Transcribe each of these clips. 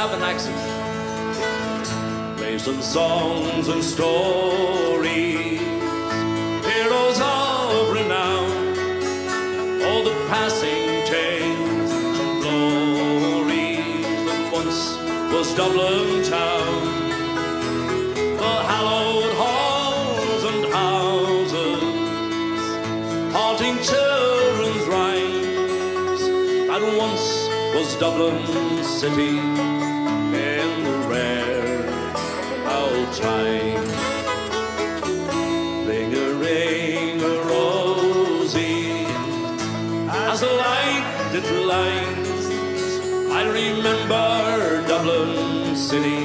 have an accent. Based on songs and stories, heroes of renown, all the passing tales and glories that once was Dublin town. The hallowed halls and houses, haunting children's rhymes that once was Dublin city in the rare old time. Ring a ring a rosy as the light it lights. I remember Dublin city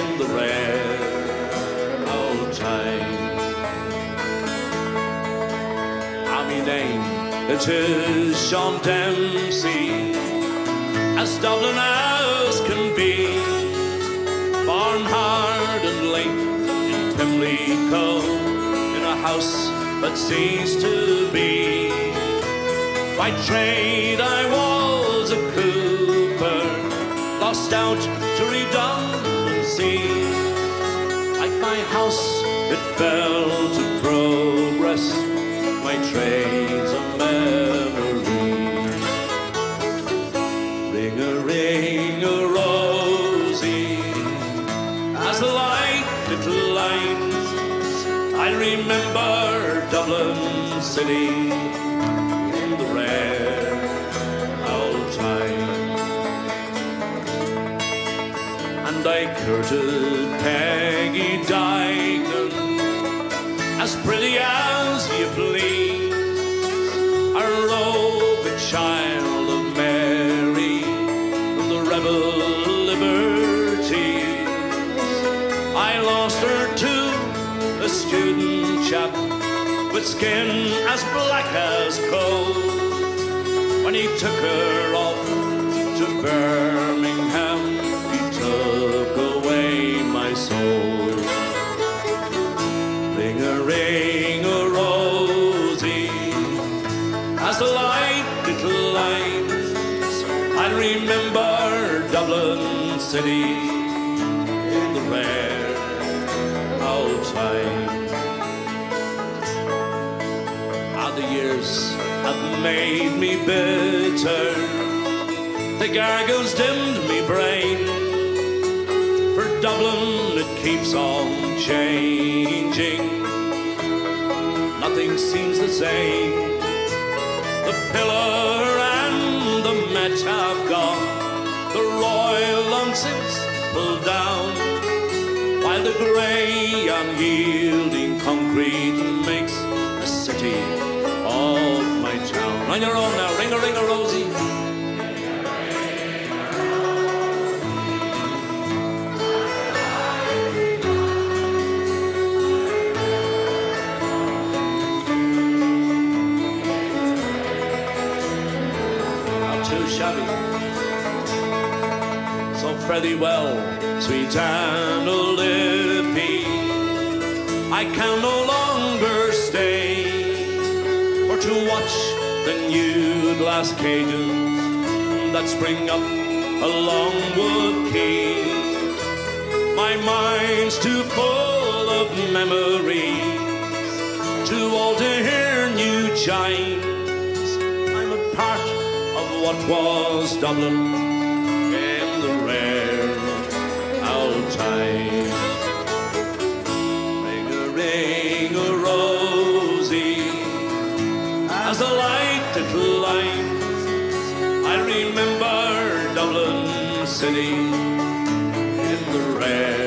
in the rare old time. Mean name, it is Sean Dempsey, as Dublin as can be. Born hard and late in Pimlico, in a house that ceased to be. By trade I was a cooper, lost out to redundancy. Like my house, it fell to progress. My trade's I remember Dublin city in the rare old time. And I courted Peggy Dignam, as pretty with skin as black as coal. When he took her off to Birmingham, he took away my soul. Ring a ring a rosy, as the light it lights. I remember Dublin city in the rare old the years have made me bitter. The gargles dimmed me brain. For Dublin it keeps on changing. Nothing seems the same. The pillar and the match have gone. The royal since pulled down. While the grey, unyielding concrete makes a city. On your own now, ring a ring a rosy. Not too shabby. So fairly well, sweet Anna Liffey. I can no longer the new glass cages that spring up along Wood Quay. My mind's too full of memories, to hear new chimes. I'm a part of what was Dublin in the rare city in the red.